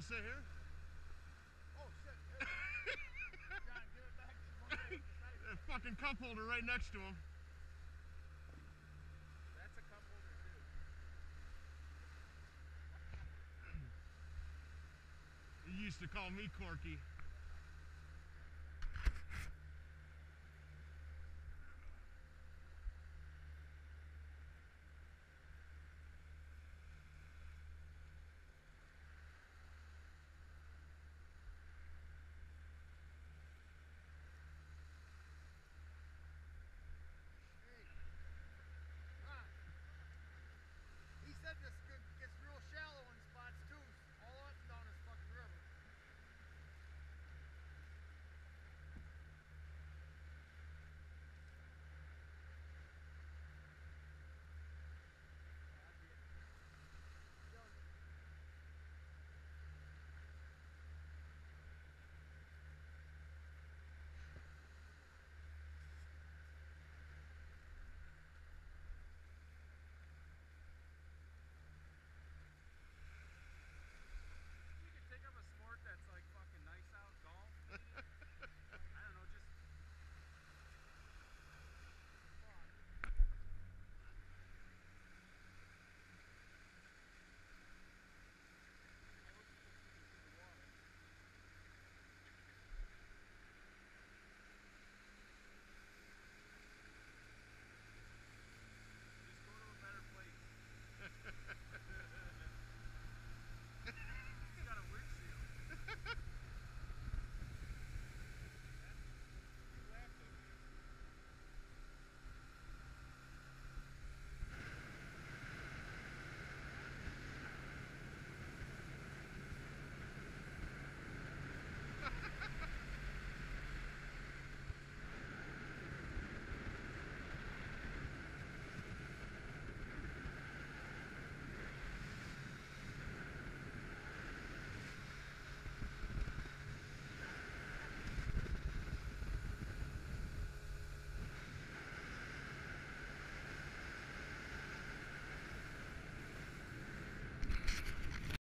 want to sit here? Oh shit. John, give it back. that fucking cup holder right next to him. That's a cup holder too. He used to call me Corky.